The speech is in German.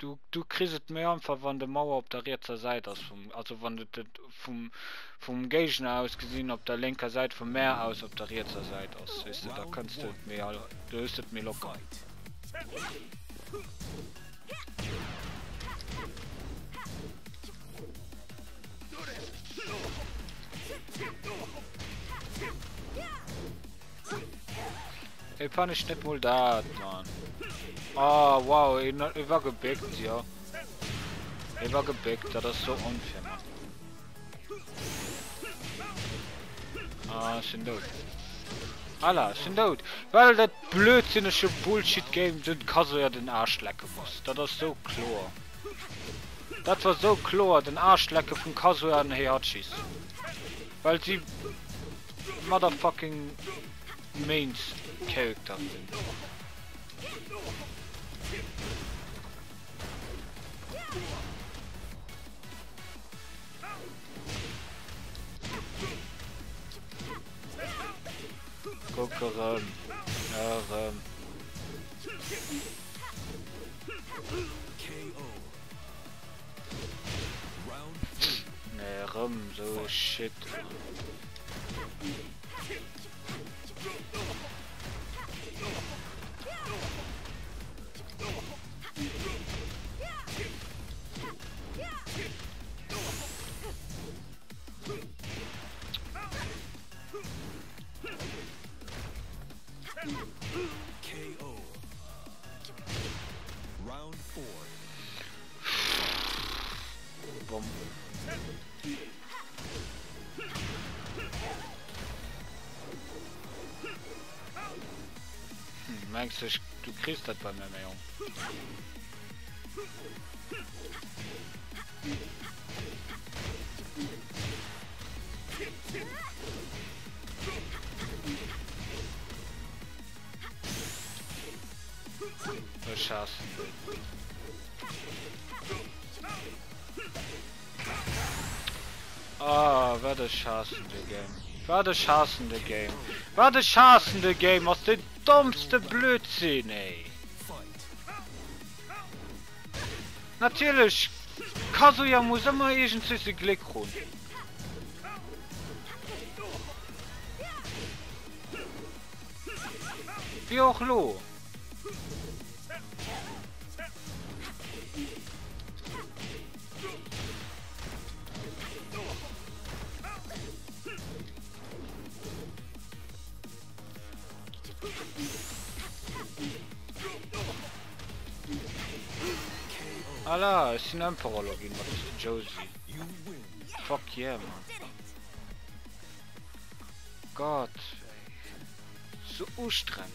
du du kriset mehr einfach wann de Mauer op der rechter Seite aus vom also wann vom vom Gegner aus gesehen op der linker Seite vom Meer aus op der rechter Seite aus du, da kannst du mir du hast mir locker fand ich nicht wohl da, Mann. Oh, wow, ich, ich war gebackt, ja. Ich war gebackt, das ist so unfair, Mann. Ah, sind tot. Alla, sind tot. Weil das blödsinnische Bullshit-Game den Kaso ja den Arsch lecken muss. Das ist so klar. Das war so klar, den Arsch lecken von Kazuya an Heihachi's. Weil sie motherfucking Mains Charakter sind. Guckeren. Ja, Ne, rum, so shit. KO. Round four. Bom. Hm, meinst du, ich- du kriegst das bei mir mehr, Junge? Du schaffst. Ah, war das schassende Game. War das schassende Game. War das schassende Game aus dem dummste Blödsinn, ey. Natürlich, Kazuya muss immer irgendwie Glück holen. Wie auch Lo. Allah, ist ein Emperor-Login, was ist Josie? Fuck yeah, man. Gott, ey. So anstrengend.